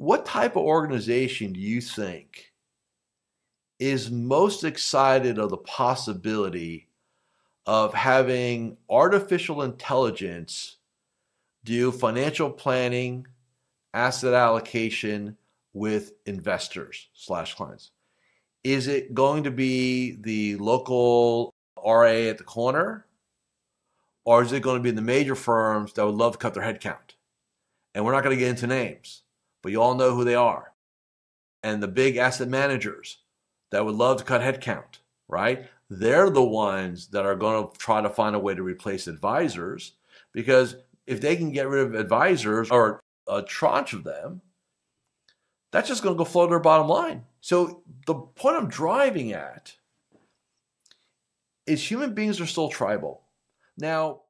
what type of organization do you think is most excited of the possibility of having artificial intelligence do financial planning, asset allocation with investors slash clients? Is it going to be the local RA at the corner? Or is it going to be the major firms that would love to cut their headcount? And we're not going to get into names, but you all know who they are. And the big asset managers that would love to cut headcount, right? They're the ones that are going to try to find a way to replace advisors because if they can get rid of advisors or a tranche of them, that's just going to go flow to their bottom line. So the point I'm driving at is human beings are still tribal. Now,